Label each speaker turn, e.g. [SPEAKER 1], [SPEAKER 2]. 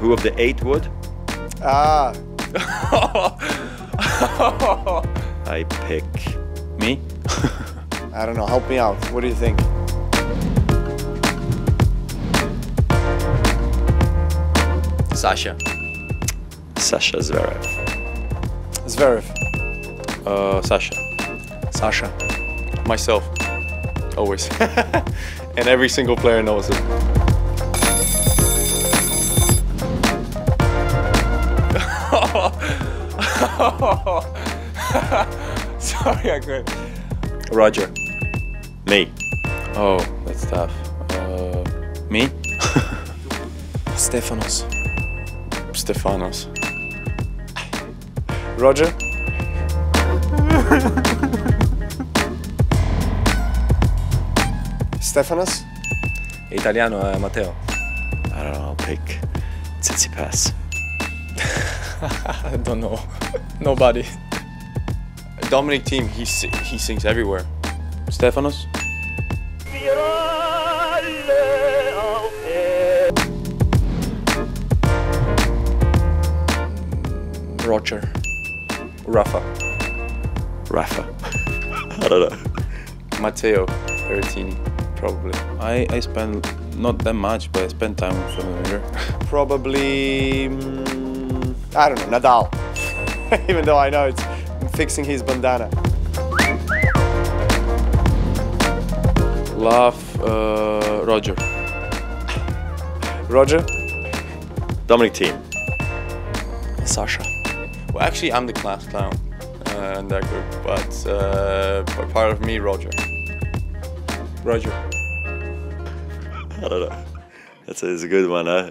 [SPEAKER 1] Who of the eight would?
[SPEAKER 2] Ah,
[SPEAKER 1] I pick
[SPEAKER 3] Me?
[SPEAKER 2] I don't know. Help me out. What do you think?
[SPEAKER 3] Sasha.
[SPEAKER 1] Sasha Zverev.
[SPEAKER 2] Zverev.
[SPEAKER 3] Uh, Sasha.
[SPEAKER 4] Sasha. Myself. Always. and every single player knows it.
[SPEAKER 3] Sorry, I couldn't.
[SPEAKER 4] Roger.
[SPEAKER 1] Me.
[SPEAKER 3] Oh, that's tough. Uh, me?
[SPEAKER 4] Stefanos. Stefanos.
[SPEAKER 2] Roger. Stefanos.
[SPEAKER 4] Italiano, uh, Matteo.
[SPEAKER 1] I don't know. I'll pick Tsitsipas.
[SPEAKER 4] I don't know. Nobody. Dominic Thiem, he, si- he sings everywhere.
[SPEAKER 3] Stefanos?
[SPEAKER 4] Roger. Rafa.
[SPEAKER 1] Rafa. I don't know.
[SPEAKER 4] Matteo Berrettini, probably.
[SPEAKER 3] I, I spend not that much, but I spend time with the mirror.
[SPEAKER 2] Probably. mm, I don't know. Nadal. Even though I know it's fixing his bandana.
[SPEAKER 3] Love uh, Roger.
[SPEAKER 2] Roger.
[SPEAKER 1] Dominic Thiem.
[SPEAKER 4] Sasha. Well, actually, I'm the class clown uh, in that group, but uh, part of me, Roger.
[SPEAKER 3] Roger.
[SPEAKER 1] I don't know. That's a, it's a good one, huh?